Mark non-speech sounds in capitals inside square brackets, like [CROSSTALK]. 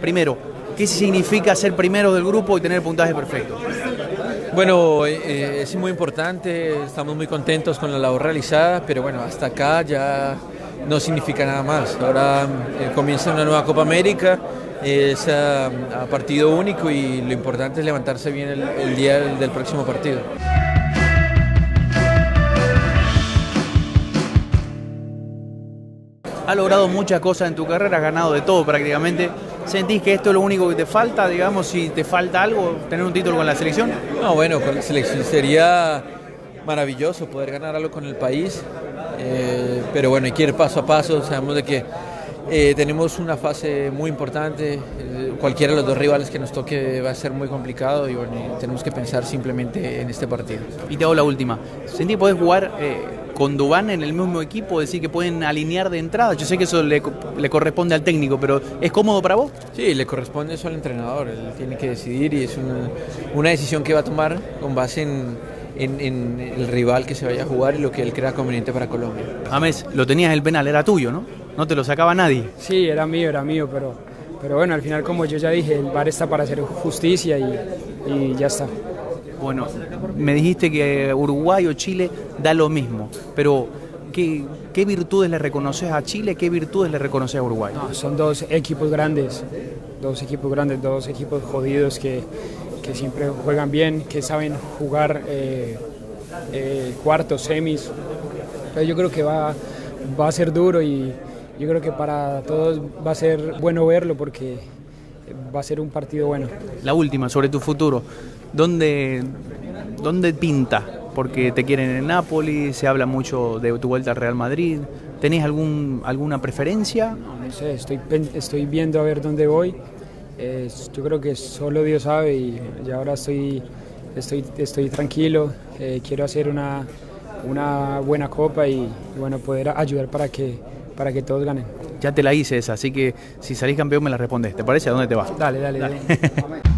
Primero, ¿qué significa ser primero del grupo y tener puntaje perfecto? Bueno, eh, es muy importante, estamos muy contentos con la labor realizada, pero bueno, hasta acá ya no significa nada más. Ahora eh, comienza una nueva Copa América, es a, partido único y lo importante es levantarse bien el, día del próximo partido. ha logrado muchas cosas en tu carrera, has ganado de todo prácticamente. ¿Sentís que esto es lo único que te falta, digamos, si te falta algo, tener un título con la selección? No, bueno, con la selección sería maravilloso poder ganar algo con el país, eh, pero bueno, hay que ir paso a paso, sabemos de que eh, tenemos una fase muy importante, eh, cualquiera de los dos rivales que nos toque va a ser muy complicado y bueno, tenemos que pensar simplemente en este partido. Y te hago la última, ¿sentís que podés jugar con Dubán en el mismo equipo, decir que pueden alinear de entrada. Yo sé que eso le, corresponde al técnico, pero ¿es cómodo para vos? Sí, le corresponde eso al entrenador, él tiene que decidir y es una, decisión que va a tomar con base en, el rival que se vaya a jugar y lo que él crea conveniente para Colombia. Amés, lo tenías el penal, era tuyo, ¿no? No te lo sacaba nadie. Sí, era mío, era mío, pero, pero bueno, al final como yo ya dije, el VAR está para hacer justicia y, y ya está. Bueno, me dijiste que Uruguay o Chile da lo mismo, pero ¿qué, virtudes le reconoces a Chile? ¿Qué virtudes le reconoces a Uruguay? son dos equipos grandes, dos equipos grandes, dos equipos jodidos que, siempre juegan bien, que saben jugar eh, eh, cuartos, semis. yo creo que va, va a ser duro y yo creo que para todos va a ser bueno verlo porque va a ser un partido bueno. La última, sobre tu futuro. ¿Dónde, dónde pinta? Porque te quieren en Nápoles, se habla mucho de tu vuelta al Real Madrid. ¿Tenés algún, alguna preferencia? No, sé, estoy, estoy viendo a ver dónde voy. yo creo que solo Dios sabe y, ahora estoy, estoy, estoy tranquilo. Eh, quiero hacer una, una buena copa y, bueno, poder ayudar para que, para que todos ganen. Ya te la hice esa, así que si salís campeón me la respondes. ¿Te parece? ¿A dónde te vas? dale. dale. dale. [LAUGHS]